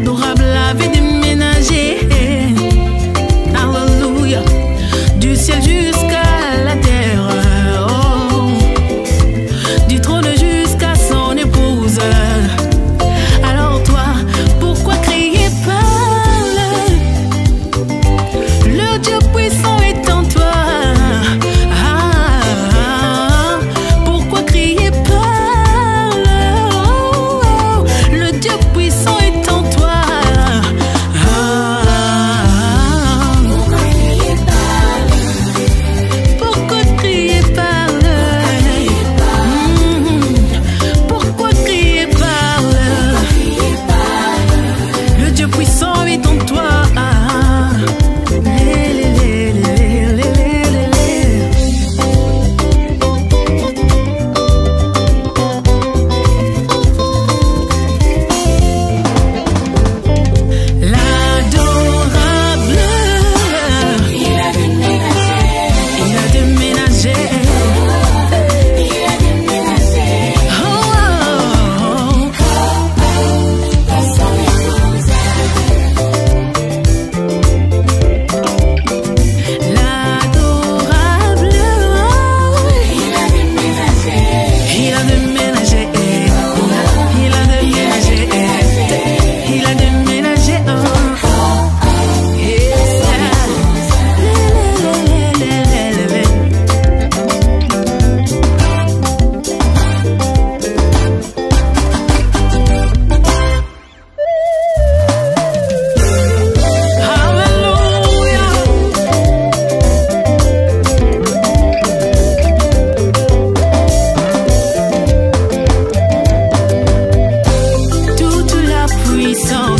do so